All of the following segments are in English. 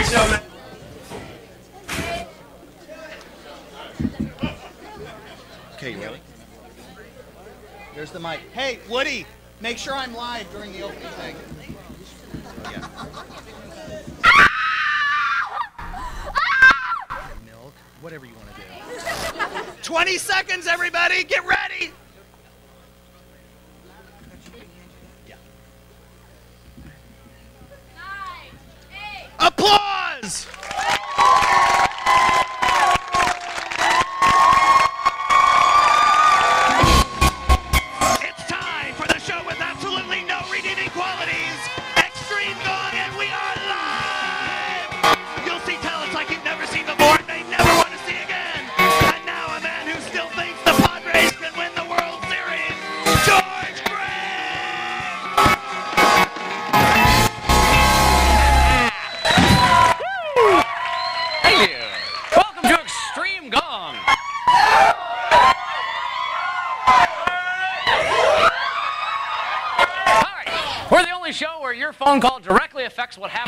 Great show, man. Okay, you ready? There's the mic. Hey, Woody, make sure I'm live during the opening thing. Yeah. Milk, whatever you want to do. 20 seconds, everybody, get ready.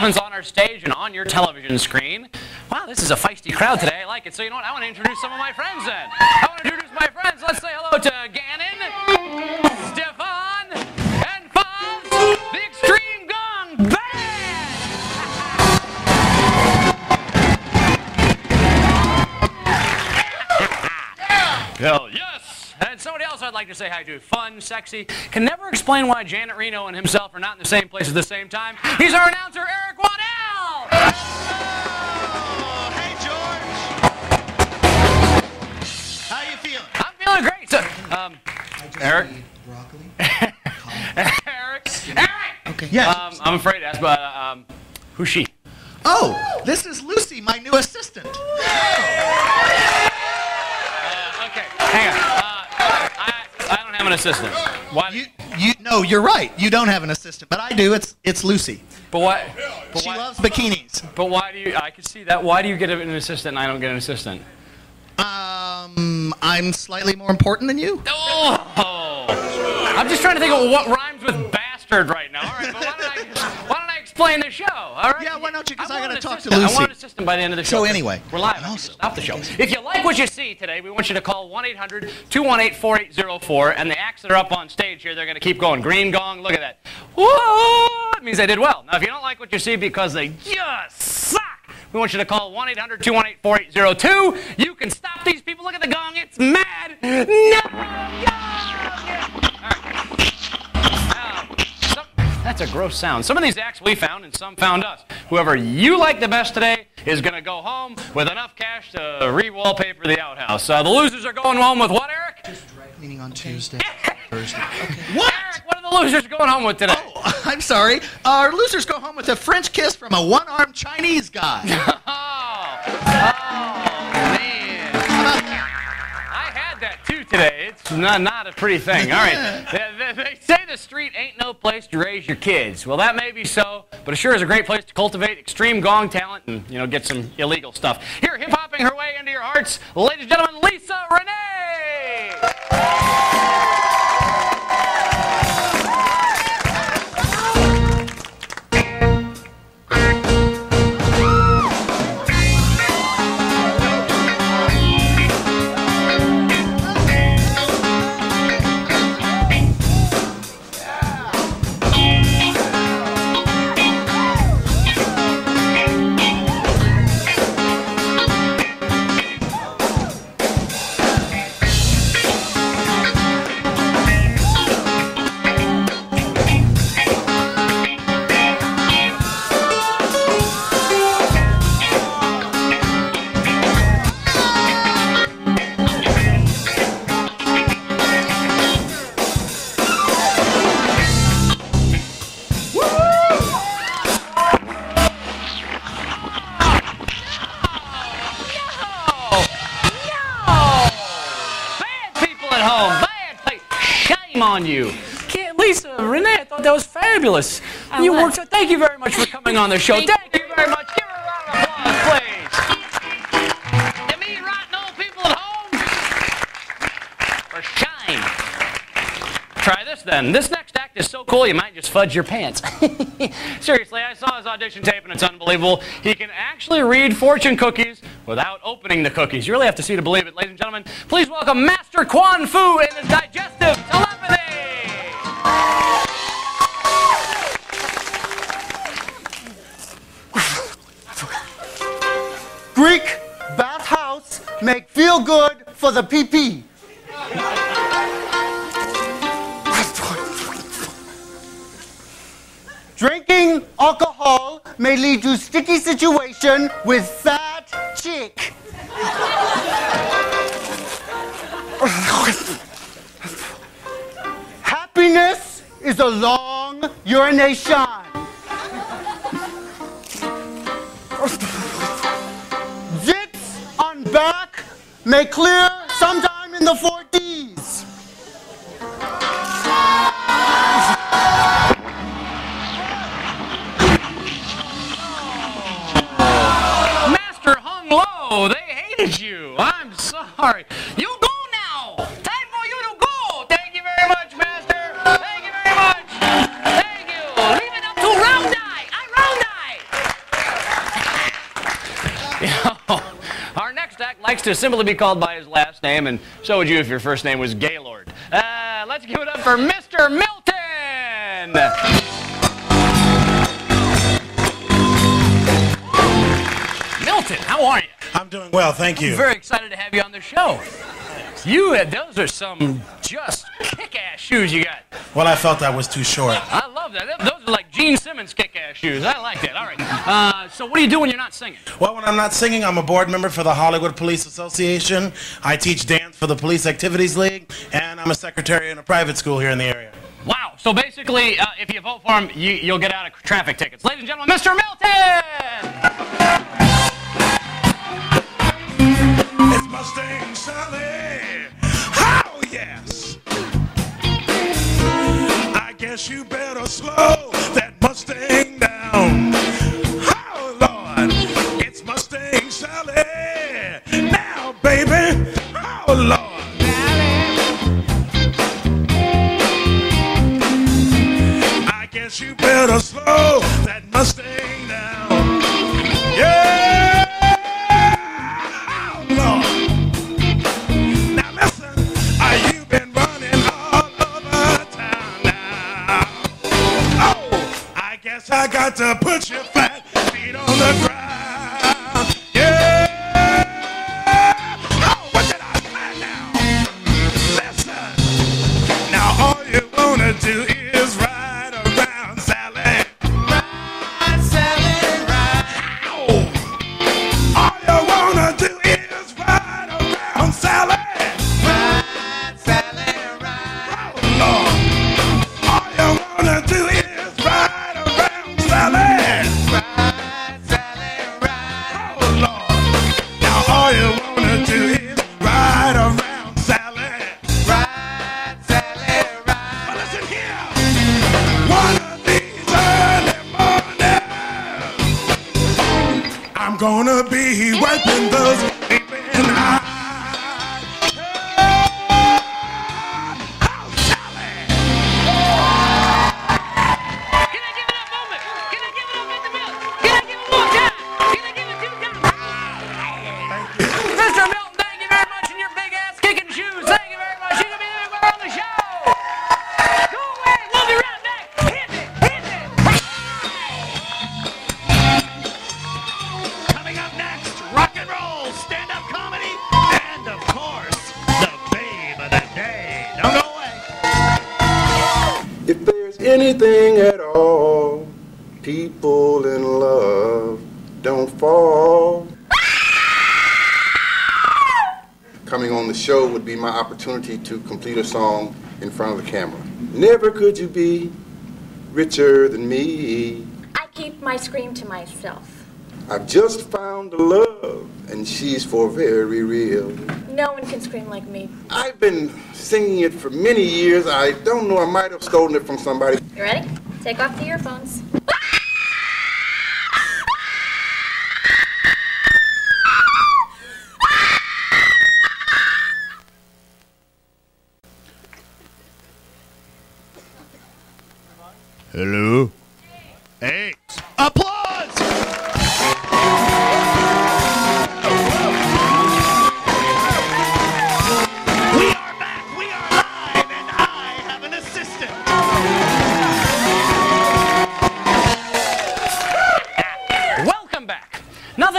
Happens on our stage and on your television screen. Wow, this is a feisty crowd today. I like it. So you know what? I want to introduce some of my friends then. I want to introduce my friends. Let's say hello to Gannon, Stefan, and Foz, the Extreme Gong Band. Hell yes! And somebody else I'd like to say hi to. Fun, sexy. Can never explain why Janet Reno and himself are not in the same place at the same time. He's our announcer, Eric feeling? I'm great. So, um, Eric? Broccoli. Eric? Eric! Okay. Yeah. Um, I'm afraid to ask, but uh, um, who's she? oh, this is Lucy, my new assistant. Uh, okay, hang on. Uh, I, I don't have an assistant. Why? You, you, no, you're right. You don't have an assistant, but I do. It's, it's Lucy. but why? But She why, loves bikinis. but why do you? I can see that. Why do you get an assistant and I don't get an assistant? Um, I'm slightly more important than you. Oh! I'm just trying to think of what rhymes with bastard right now. All right, but why don't I, why don't I explain the show? All right. Yeah, why don't you? Because I want gotta talk to assistant. I want an assistant by the end of the show. So anyway, we're live. I also- stop the show. If you like what you see today, we want you to call 1-800-218-4804, and the acts that are up on stage here, they're going to keep going. Green gong, look at that. Whoa! It means they did well. Now, if you don't like what you see because they just suck, we want you to call 1-800-218-4802. You can stop these people. Look at the gong. It's mad. No! That's a gross sound. Some of these acts we found and some found us. Whoever you like the best today is going to go home with enough cash to re-wallpaper the outhouse. Uh, the losers are going home with what, Eric? Just Dry cleaning on Tuesday, Thursday. What? What losers going home with today? Oh, I'm sorry. Our losers go home with a French kiss from a one-armed Chinese guy. Oh, oh man. I had that too today. It's not, not a pretty thing. All right. They, they- they say the street ain't no place to raise your kids. Well, that may be so, but it sure is a great place to cultivate extreme gong talent and, you know, get some illegal stuff. Here, hip hopping her way into your hearts, ladies and gentlemen, Lisa Renee. Fabulous. I you worked so. Thank you very much for coming on the show. Thank Thank, you very much. Give her a round of applause, please. You mean rotten old people at home? For shame. Try this. this then. This next act is so cool you might just fudge your pants. Seriously, I saw his audition tape and it's unbelievable. He can actually read fortune cookies without opening the cookies. You really have to see to believe it, ladies and gentlemen. Please welcome Master Quan Fu and his digestive make feel good for the PP. Drinking alcohol may lead to sticky situation with fat chick. Happiness is a long urination. May clear sometime in the 40s. Master hung low. They hated you. I'm sorry. You likes to simply be called by his last name, and so would you if your first name was Gaylord. Uh, let's give it up for Mr. Milton. Milton, how are you? I'm doing well, thank you. Very excited to have you on the show. You, had, those are some just kick-ass shoes you got. Well, I felt that was too short. I love that. Those are like Gene Simmons kick-ass shoes. I like that. All right. Uh, so what do you do when you're not singing? Well, when I'm not singing, I'm a board member for the Hollywood Police Association. I teach dance for the Police Activities League, and I'm a secretary in a private school here in the area. Wow. So basically, uh, if you vote for him, you, you'll get out of traffic tickets. Ladies and gentlemen, Mr. Milton! Mustang Sally. Oh, yes. I guess you better slow that Mustang down. Oh, Lord. It's Mustang Sally. Now, baby. Opportunity to complete a song in front of the camera. Never could you be richer than me. I keep my scream to myself. I've just found a love, and she's for very real. No one can scream like me. I've been singing it for many years. I don't know, I might have stolen it from somebody. You ready? Take off the earphones.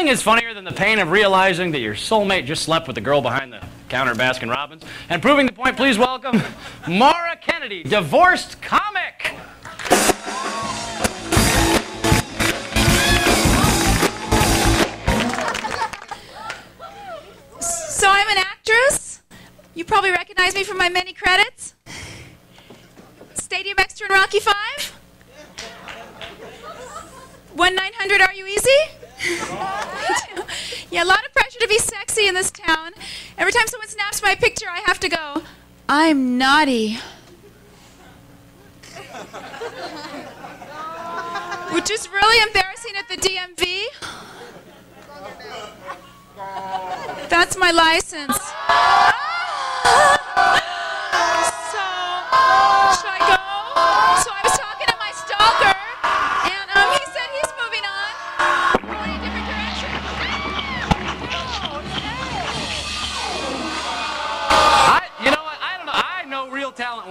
Nothing is funnier than the pain of realizing that your soulmate just slept with the girl behind the counter Baskin Robbins. And proving the point, please welcome Mara Kennedy, divorced comic. So I'm an actress. You probably recognize me from my many credits. Stadium extra in Rocky Five. One nine hundred. Are you easy? yeah, a lot of pressure to be sexy in this town. Every time someone snaps my picture, I have to go. I'm naughty. Which is really embarrassing at the DMV. That's my license.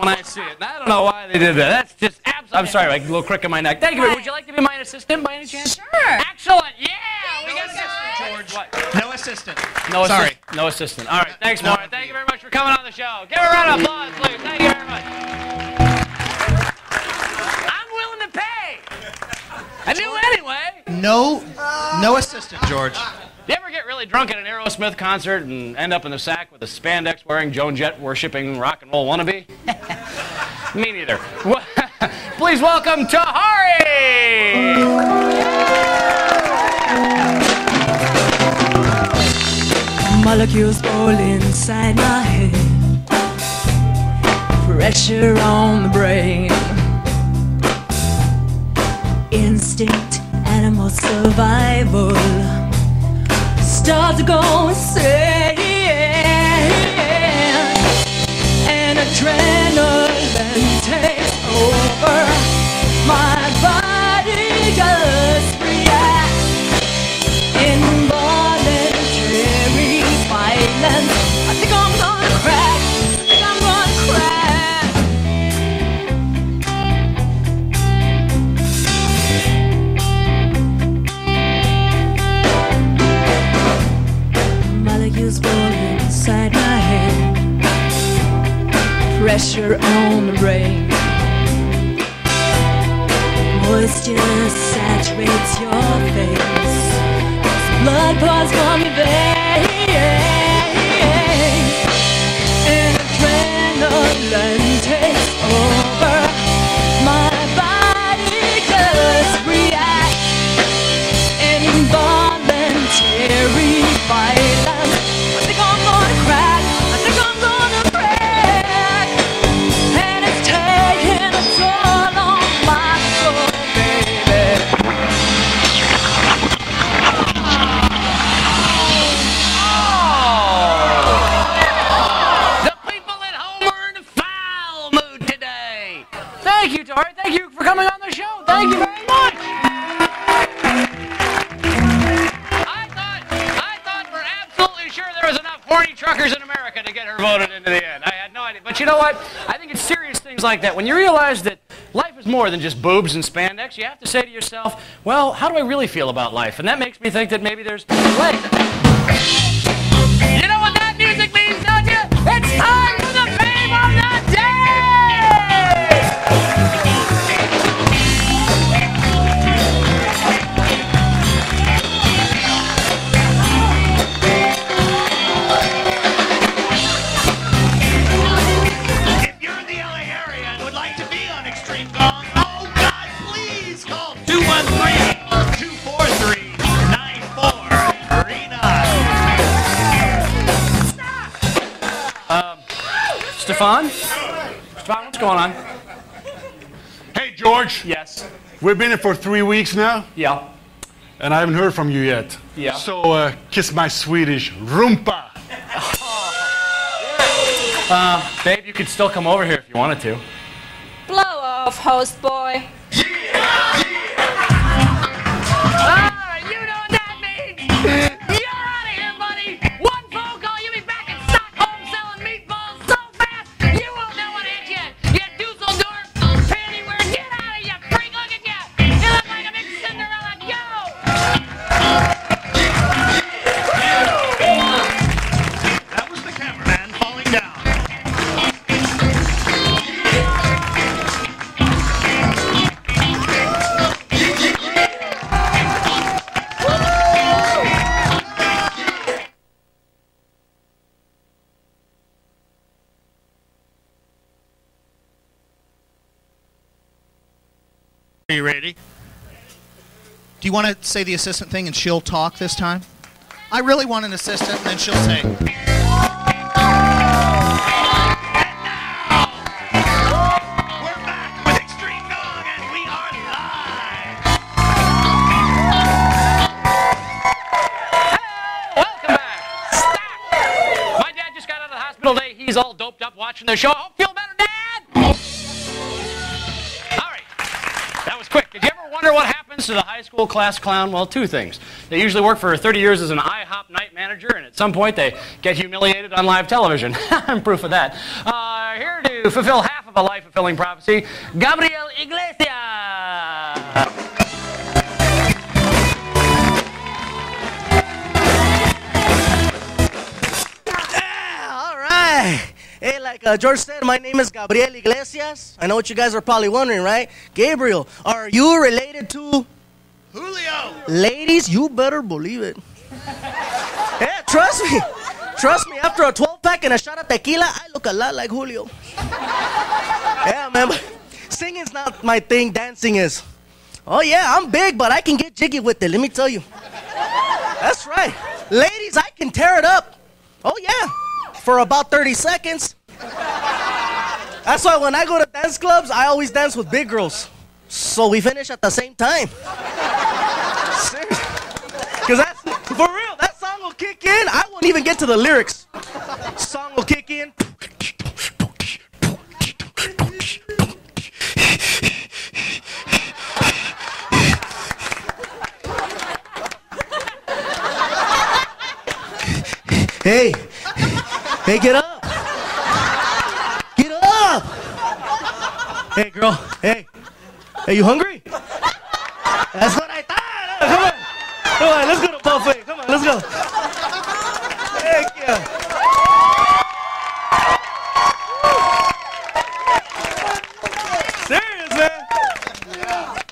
When I see it. And I don't know why they did that. That's just absolutely. I'm sorry, like a little crick in my neck. Thank you. Would you like to be my assistant by any chance? Sure. Excellent. Yeah. We got assistant, George. What? No assistant. No Sorry. assist- no assistant. All right. Thanks, No. Maura. Thank you very much for coming on the show. Give her a round of applause, please. Thank you very much. I'm willing to pay. I do anyway. No, no assistant, George. Really drunk at an Aerosmith concert and end up in the sack with a spandex wearing Joan Jett worshipping rock and roll wannabe? Me neither. Please welcome Tahari! Molecules all inside my head. Pressure on the brain. Instinct, animal survival. Start to go insane. And adrenaline things like that. When you realize that life is more than just boobs and spandex, you have to say to yourself, well, how do I really feel about life? And that makes me think that maybe there's legs. Stefan? Stefan, what's going on? Hey, George. Yes. We've been here for three weeks now, Yeah. and I haven't heard from you yet. Yeah. So, uh, kiss my Swedish rumpa. Babe, you could still come over here if you wanted to. Blow off, host boy. Are you ready? Do you want to say the assistant thing and she'll talk this time? I really want an assistant, and then she'll say. We're back with Extreme Gong, and we are live. Welcome back. Stop. My dad just got out of the hospital today. He's all doped up watching the show. Oh, feel better, Dad? Quick. Did you ever wonder what happens to the high school class clown? Well, two things. They usually work for 30 years as an IHOP night manager, and at some point they get humiliated on live television. I'm proof of that. Uh, here to fulfill half of a life-fulfilling prophecy, Gabriel Iglesias. All right. Hey, like uh, George said, my name is Gabriel Iglesias. I know what you guys are probably wondering, right? Gabriel, are you related to Julio. ladies? You better believe it. yeah, trust me. Trust me, after a 12 pack and a shot of tequila, I look a lot like Julio. yeah, man. Singing's not my thing, dancing is. Oh, yeah, I'm big, but I can get jiggy with it, let me tell you. That's right. Ladies, I can tear it up. Oh, yeah. For about 30 seconds. That's why when I go to dance clubs, I always dance with big girls. So we finish at the same time. Because that's, for real, that song will kick in. I won't even get to the lyrics. Song will kick in. Hey, hey, get up. Get up. Hey, girl. Hey. Hey, you hungry? That's what I thought. Come on. Come on, let's go to buffet. Come on, let's go. Thank you. Serious, man.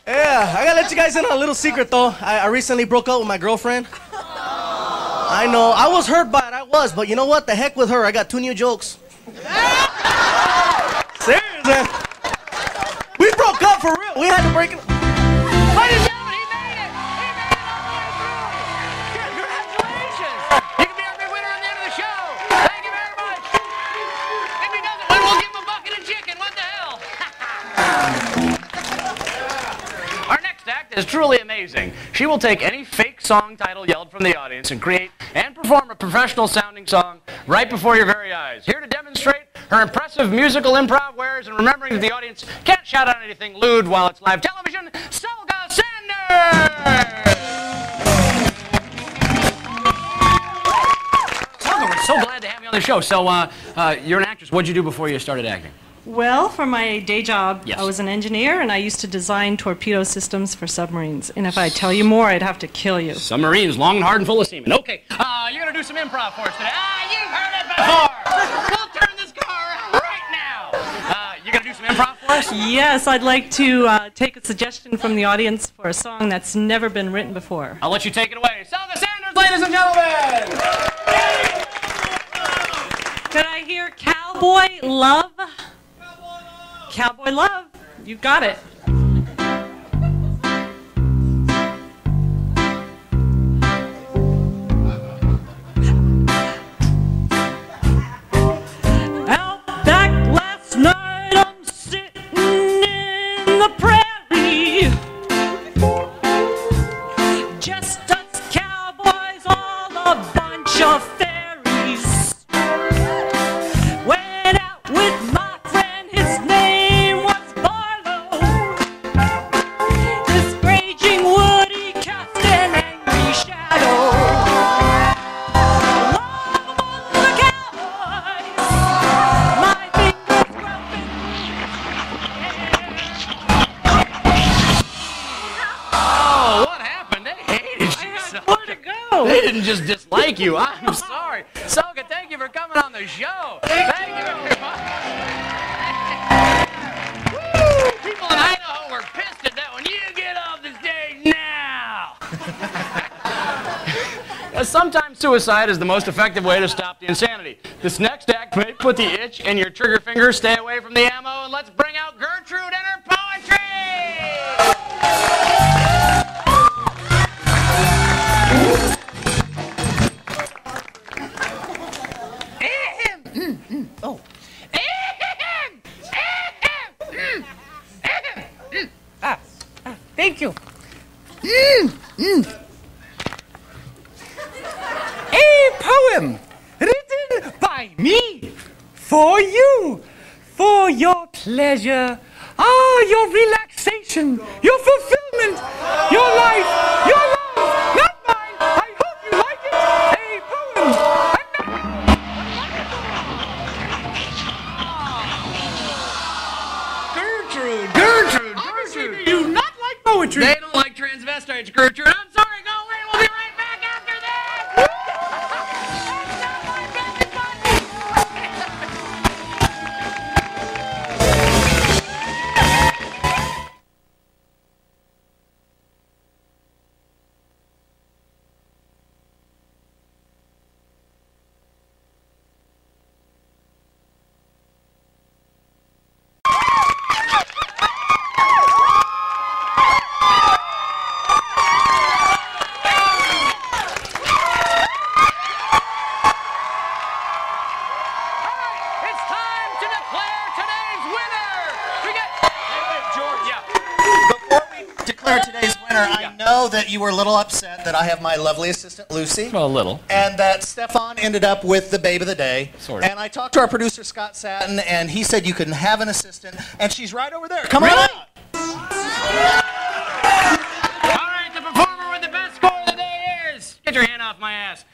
Yeah, I gotta let you guys in on a little secret though. I, I recently broke up with my girlfriend. I know. I was hurt by was, but you know what? The heck with her. I got two new jokes. Seriously. We broke up for real. We had to break it. Ladies and gentlemen, he made it! He made it all the way through! Congratulations! You can be our big winner on the end of the show! Thank you very much! If he doesn't win, we'll give him a bucket of chicken. What the hell? Our next act is truly amazing. She will take any fake song title yelled from the audience and create and perform a professional sounding song right before your very eyes. Here to demonstrate her impressive musical improv wares and remembering that the audience can't shout out anything lewd while it's live television, Selga Sanders! Selga, we're so glad to have you on the show. So, uh, uh, you're an actress. What'd you do before you started acting? Well, for my day job, Yes. I was an engineer and I used to design torpedo systems for submarines. And if I tell you more, I'd have to kill you. Submarines, long and hard and full of semen. Okay, uh, you're gonna do some improv for us today. Ah, you've heard it before. we'll turn this car around right now. Uh, you're gonna do some improv for us? Yes, I'd like to uh, take a suggestion from the audience for a song that's never been written before. I'll let you take it away. Selga Sanders, ladies and gentlemen. Could I hear Cowboy Love? Cowboy Love. You got it. Sometimes suicide is the most effective way to stop the insanity. This next act may put the itch in your trigger finger. Stay away from the ammo and let's bring out Gertrude and her you were a little upset that I have my lovely assistant Lucy. Well, a little. And that Stefan ended up with the babe of the day. Sort of. And I talked to our producer Scott Satin, and he said you can have an assistant, and she's right over there. Come really? on out. All right, the performer with the best score of the day is. Get your hand off my ass.